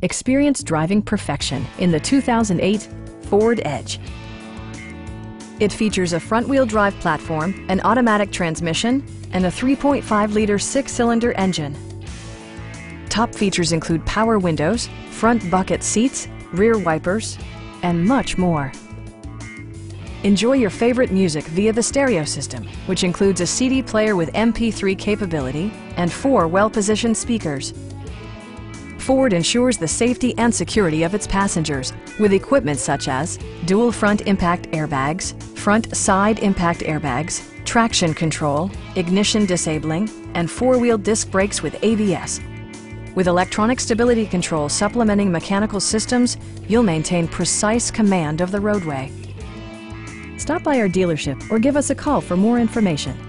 Experience driving perfection in the 2008 Ford Edge. It features a front-wheel drive platform, an automatic transmission, and a 3.5-liter six-cylinder engine. Top features include power windows, front bucket seats, rear wipers, and much more. Enjoy your favorite music via the stereo system, which includes a CD player with MP3 capability and four well-positioned speakers. Ford ensures the safety and security of its passengers with equipment such as dual front impact airbags, front side impact airbags, traction control, ignition disabling, and four-wheel disc brakes with ABS. With electronic stability control supplementing mechanical systems, you'll maintain precise command of the roadway. Stop by our dealership or give us a call for more information.